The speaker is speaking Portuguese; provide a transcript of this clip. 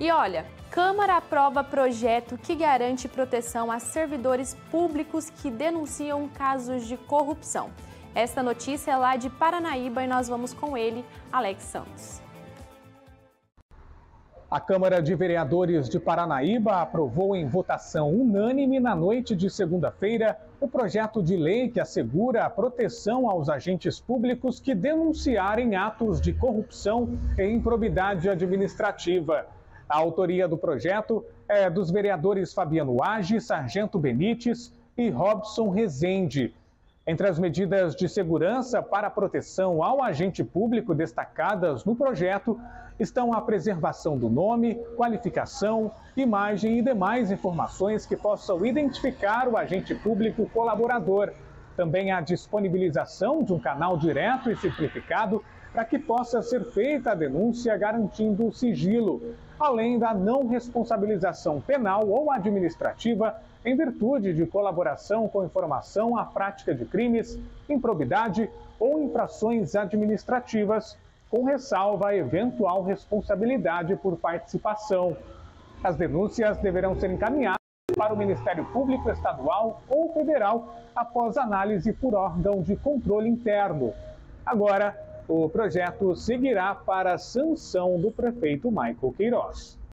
E olha, Câmara aprova projeto que garante proteção a servidores públicos que denunciam casos de corrupção. Esta notícia é lá de Paranaíba e nós vamos com ele, Alex Santos. A Câmara de Vereadores de Paranaíba aprovou em votação unânime na noite de segunda-feira o projeto de lei que assegura a proteção aos agentes públicos que denunciarem atos de corrupção e improbidade administrativa. A autoria do projeto é dos vereadores Fabiano Age, Sargento Benites e Robson Rezende. Entre as medidas de segurança para a proteção ao agente público destacadas no projeto estão a preservação do nome, qualificação, imagem e demais informações que possam identificar o agente público colaborador. Também a disponibilização de um canal direto e simplificado para que possa ser feita a denúncia garantindo o sigilo, além da não responsabilização penal ou administrativa em virtude de colaboração com informação à prática de crimes, improbidade ou infrações administrativas, com ressalva a eventual responsabilidade por participação. As denúncias deverão ser encaminhadas para o Ministério Público Estadual ou Federal após análise por órgão de controle interno. Agora, o projeto seguirá para a sanção do prefeito Michael Queiroz.